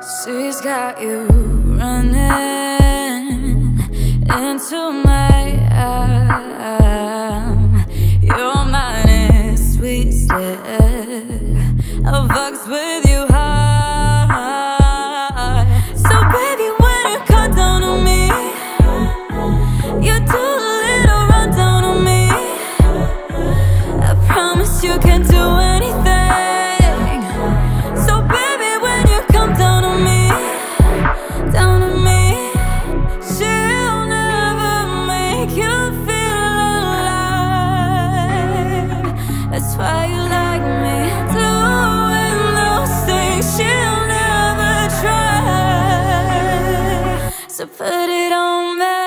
She's got you running into my arm. Your mind is twisted. I fucks with you. To put it on me.